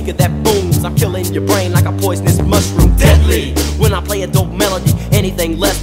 Speaker that booms. I'm killing your brain like a poisonous mushroom, deadly. When I play a dope melody, anything less than